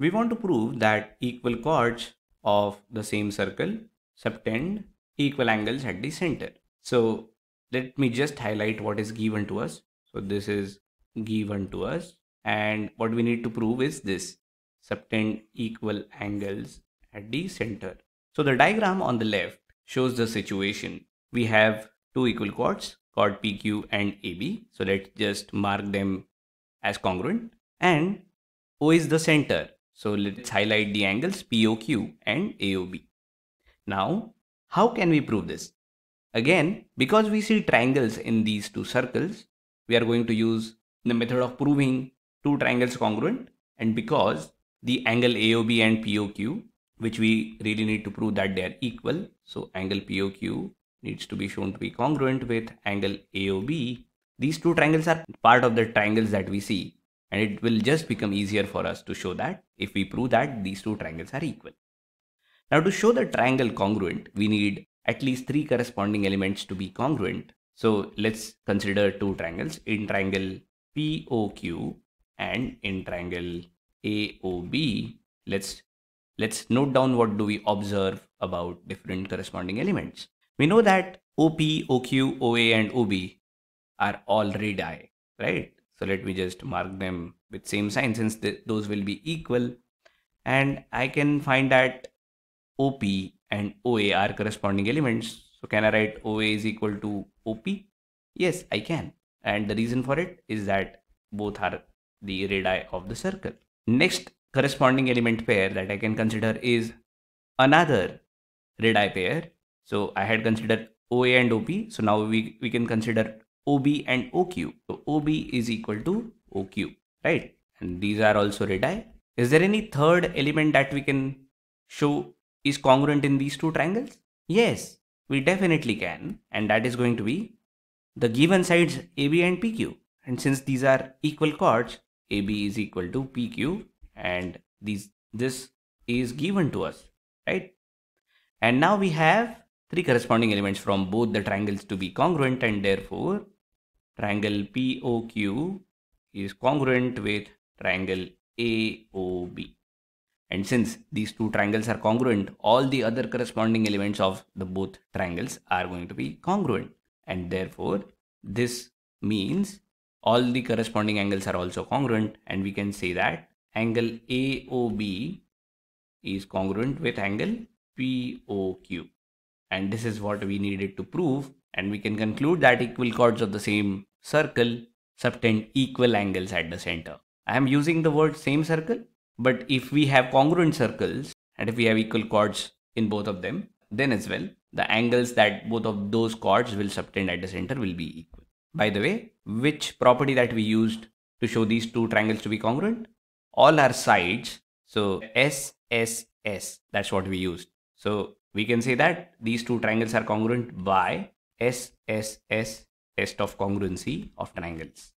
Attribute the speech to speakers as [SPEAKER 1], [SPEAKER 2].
[SPEAKER 1] We want to prove that equal chords of the same circle subtend equal angles at the center. So let me just highlight what is given to us. So this is given to us and what we need to prove is this subtend equal angles at the center. So the diagram on the left shows the situation. We have two equal chords chord PQ and AB. So let's just mark them as congruent and O is the center. So let's highlight the angles POQ and AOB. Now, how can we prove this? Again, because we see triangles in these two circles, we are going to use the method of proving two triangles congruent and because the angle AOB and POQ, which we really need to prove that they are equal. So angle POQ needs to be shown to be congruent with angle AOB. These two triangles are part of the triangles that we see and it will just become easier for us to show that if we prove that these two triangles are equal. Now to show the triangle congruent, we need at least three corresponding elements to be congruent. So let's consider two triangles in triangle POQ and in triangle AOB. Let's let's note down what do we observe about different corresponding elements. We know that OP, OQ, OA and OB are all radii, right? So let me just mark them with same sign since th those will be equal. And I can find that OP and OA are corresponding elements. So can I write OA is equal to OP? Yes, I can. And the reason for it is that both are the radii of the circle. Next corresponding element pair that I can consider is another radii pair. So I had considered OA and OP. So now we, we can consider OB and OQ. So OB is equal to OQ, right? And these are also radii. Is there any third element that we can show is congruent in these two triangles? Yes, we definitely can. And that is going to be the given sides AB and PQ. And since these are equal chords, AB is equal to PQ and these this is given to us, right? And now we have three corresponding elements from both the triangles to be congruent and therefore triangle POQ is congruent with triangle AOB. And since these two triangles are congruent, all the other corresponding elements of the both triangles are going to be congruent. And therefore, this means all the corresponding angles are also congruent. And we can say that angle AOB is congruent with angle POQ. And this is what we needed to prove. And we can conclude that equal chords of the same circle subtend equal angles at the center. I am using the word same circle but if we have congruent circles and if we have equal chords in both of them, then as well, the angles that both of those chords will subtend at the center will be equal. By the way, which property that we used to show these two triangles to be congruent? All our sides. So S, S, S, that's what we used. So we can say that these two triangles are congruent by S, S, S test of congruency of triangles.